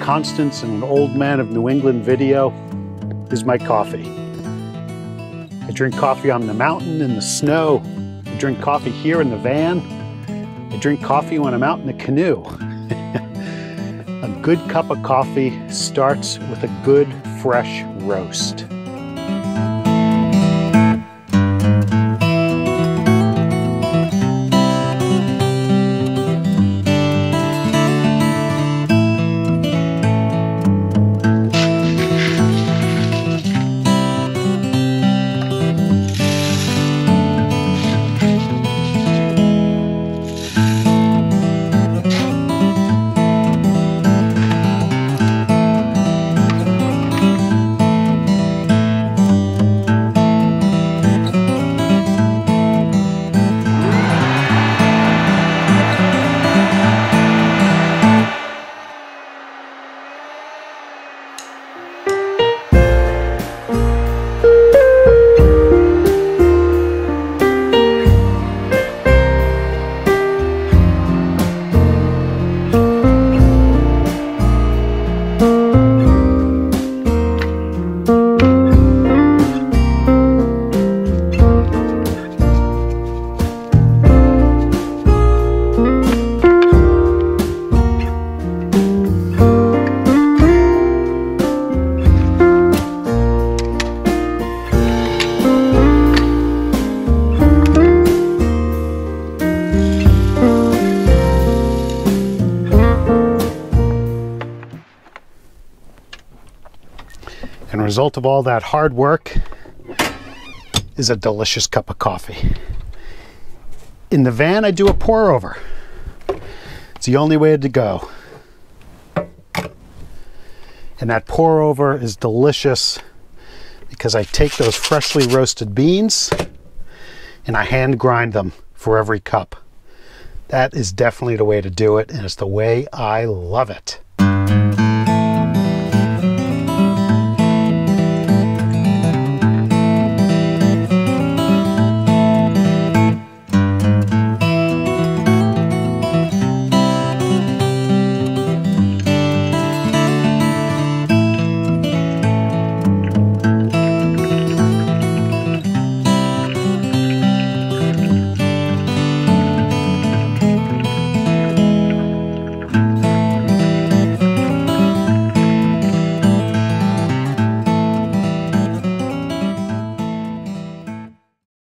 constants in an old man of New England video is my coffee. I drink coffee on the mountain in the snow. I drink coffee here in the van. I drink coffee when I'm out in the canoe. a good cup of coffee starts with a good fresh roast. And result of all that hard work is a delicious cup of coffee. In the van, I do a pour over. It's the only way to go. And that pour over is delicious because I take those freshly roasted beans and I hand grind them for every cup. That is definitely the way to do it, and it's the way I love it.